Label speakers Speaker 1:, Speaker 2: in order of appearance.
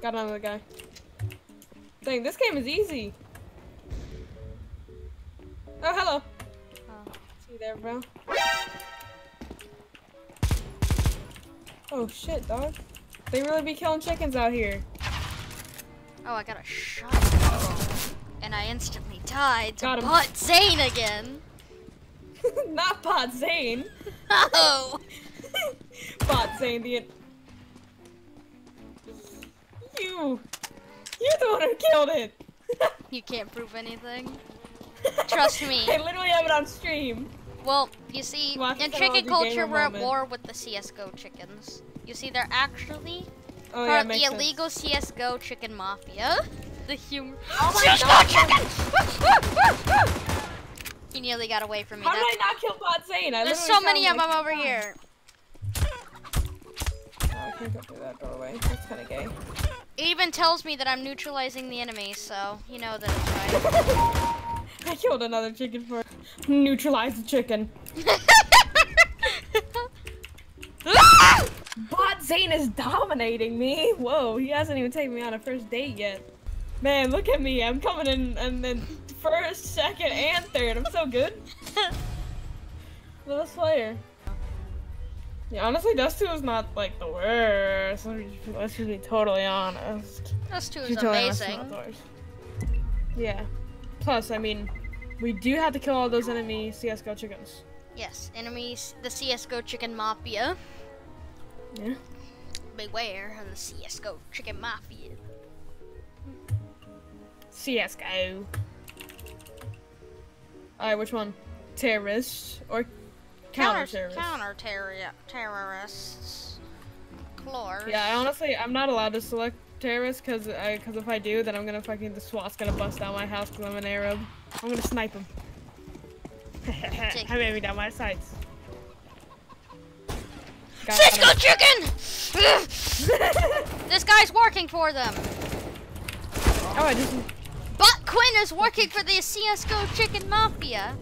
Speaker 1: Got another guy. Dang, this game is easy. Oh, hello.
Speaker 2: Oh.
Speaker 1: See you there, bro. Oh shit, dog. They really be killing chickens out here.
Speaker 2: Oh, I got a shot. And I instantly died to
Speaker 1: Got him.
Speaker 2: Bot Zane again.
Speaker 1: Not Bot Zane.
Speaker 2: Oh!
Speaker 1: Bot Zane, the. You. You're the one who killed it.
Speaker 2: you can't prove anything. Trust me.
Speaker 1: I literally have it on stream.
Speaker 2: Well, you see,
Speaker 1: Watch
Speaker 2: in chicken culture, we're at war with the CSGO chickens. You see, they're actually
Speaker 1: Oh
Speaker 2: part
Speaker 1: yeah,
Speaker 2: of the
Speaker 1: sense.
Speaker 2: illegal CSGO chicken mafia. The human.
Speaker 1: Oh my
Speaker 2: CSGO
Speaker 1: God.
Speaker 2: chicken! he nearly got away from me.
Speaker 1: How did I not kill Bot Zane? I literally.
Speaker 2: There's so many of them over here.
Speaker 1: Oh, I can't go through that doorway. That's kind of gay.
Speaker 2: It even tells me that I'm neutralizing the enemy, so you know that it's right.
Speaker 1: I killed another chicken for neutralize the chicken. Bot Zane is dominating me. Whoa, he hasn't even taken me on a first date yet. Man, look at me. I'm coming in and then first, second, and third. I'm so good. Little Slayer. Yeah, honestly, Dust 2 is not like the worst. Let's just be totally honest.
Speaker 2: This too is
Speaker 1: You're telling us
Speaker 2: amazing.
Speaker 1: not. Yeah. Plus, I mean, we do have to kill all those enemy CSGO chickens.
Speaker 2: Yes, enemies, the CSGO chicken mafia.
Speaker 1: Yeah.
Speaker 2: Beware of the CSGO chicken mafia.
Speaker 1: CSGO. Alright, which one? Terrorist or counter?
Speaker 2: Counter terror- terrorists.
Speaker 1: Yeah, I honestly, I'm not allowed to select terrorists because because if I do, then I'm gonna fucking the SWAT's gonna bust out my house because I'm an Arab. I'm gonna snipe him. I me down my sights. Him.
Speaker 2: chicken! this guy's working for them.
Speaker 1: oh, I just
Speaker 2: But Quinn is working for the CSGO chicken mafia.